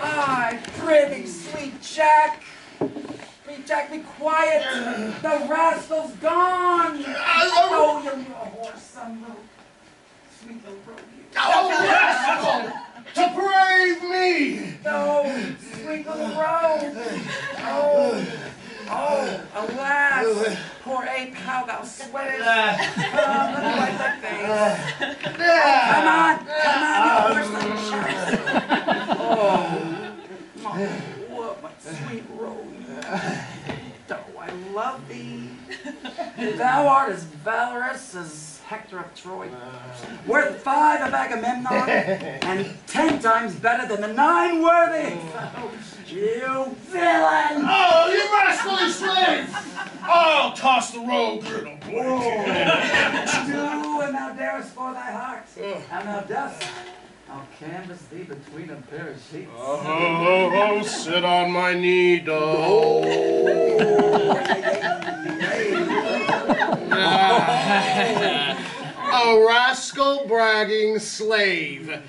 Ay, prithee, sweet Jack. Sweet Jack, be quiet. The rascal's gone. Oh, you're a horse, some little sweet little rogue. Oh, rascal! To brave me! Oh, sweet little rogue. Oh, oh, alas. Poor ape, how thou sweatest. Come, let me wipe thy face. Ah. Oh, come on, come on, you horse, shirt. Oh, oh, what my sweet Rose. Oh, I love thee. Thou art as valorous as Hector of Troy, uh. worth five of Agamemnon, and ten times better than the nine worthy. You villain! Oh, you rascally slave! I'll toss the rogue girdle, boy. Do and thou darest for thy heart, and thou dost. I'll canvas thee between a pair of sheets. Oh, oh, oh, sit on my knee, Doll. A rascal bragging slave.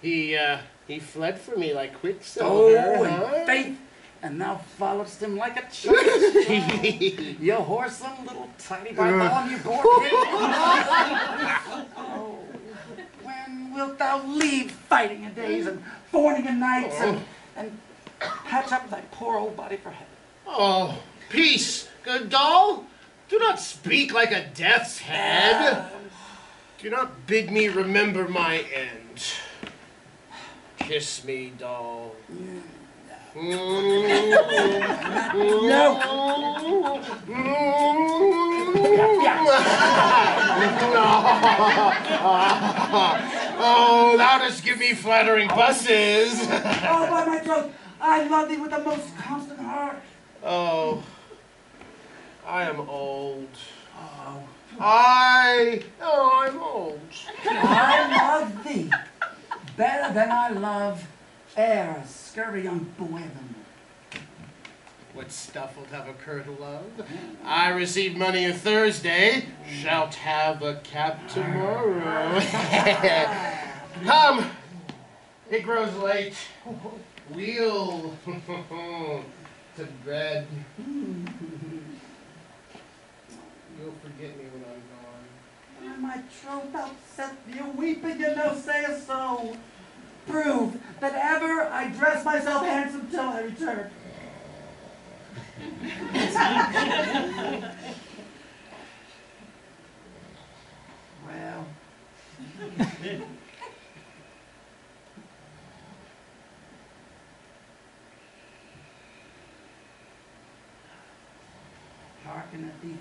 He, uh, he fled for me like quicksilver, Oh, huh? and faith, and thou followedst him like a child. you whoresome little tiny Bartholomew Gorky. oh, when wilt thou leave fighting a days and foining a nights and, and patch up thy poor old body for heaven? Oh, peace, good doll. Do not speak like a death's head. Do not bid me remember my end. Kiss me, doll. No. oh, thou dost give me flattering busses. Oh, by my troth, I love thee with the most constant heart. oh, I am old. Oh, I, oh, I'm old. I love thee better than I love e'er a scurvy young boy of the moon. What stuff wilt have a kirtle of? I received money a Thursday, shalt have a cap tomorrow. Come, it grows late. Wheel to bed. Hmm. You'll forget me when I'm gone. By my troth, thou set thee a weeping, and no sayest so. Prove that ever I dress myself handsome till I return. well, hearken at thee